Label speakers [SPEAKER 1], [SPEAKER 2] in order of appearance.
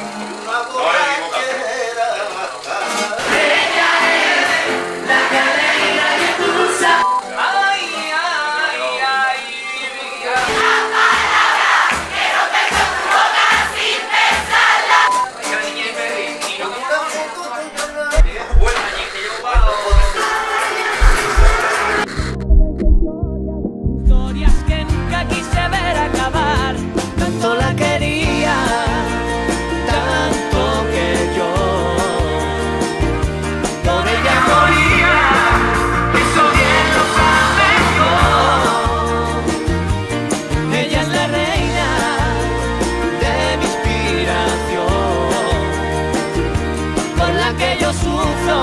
[SPEAKER 1] Bravo. que yo sufro.